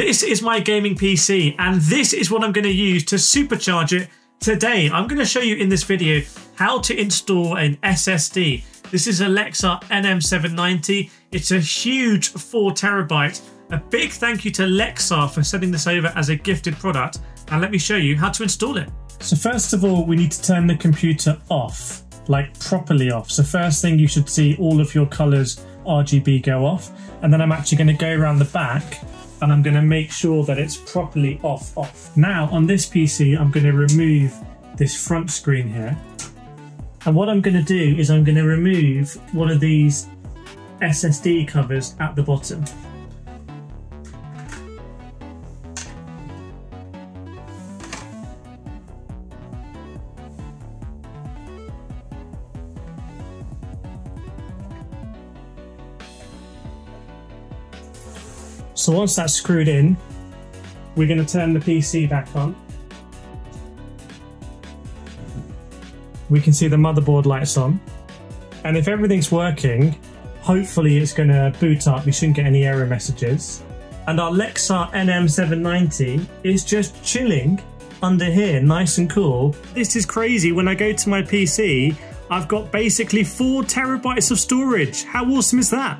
This is my gaming PC and this is what I'm going to use to supercharge it today. I'm going to show you in this video how to install an SSD. This is a Lexar NM790. It's a huge four terabyte. A big thank you to Lexar for sending this over as a gifted product and let me show you how to install it. So first of all, we need to turn the computer off, like properly off. So first thing you should see all of your colors RGB go off. And then I'm actually going to go around the back and I'm going to make sure that it's properly off off. Now on this PC, I'm going to remove this front screen here. And what I'm going to do is I'm going to remove one of these SSD covers at the bottom. So once that's screwed in, we're going to turn the PC back on. We can see the motherboard lights on. And if everything's working, hopefully it's going to boot up. We shouldn't get any error messages. And our Lexar NM790 is just chilling under here, nice and cool. This is crazy. When I go to my PC, I've got basically four terabytes of storage. How awesome is that?